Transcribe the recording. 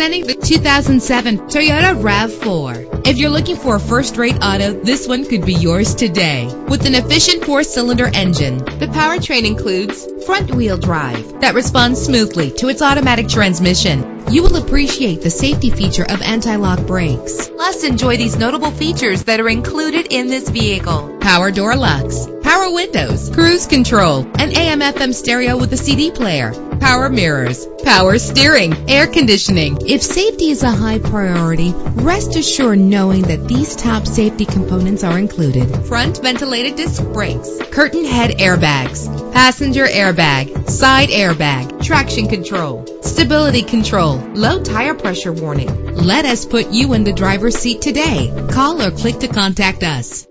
Presenting the 2007 Toyota RAV4. If you're looking for a first-rate auto, this one could be yours today. With an efficient four-cylinder engine, the powertrain includes front-wheel drive that responds smoothly to its automatic transmission. You will appreciate the safety feature of anti-lock brakes. Plus, enjoy these notable features that are included in this vehicle. Power door locks, power windows, cruise control, an AM FM stereo with a CD player, power mirrors, power steering, air conditioning. If safety is a high priority, rest assured knowing that these top safety components are included. Front ventilated disc brakes, curtain head airbags, passenger airbag, side airbag, traction control, stability control, low tire pressure warning. Let us put you in the driver's seat today. Call or click to contact us.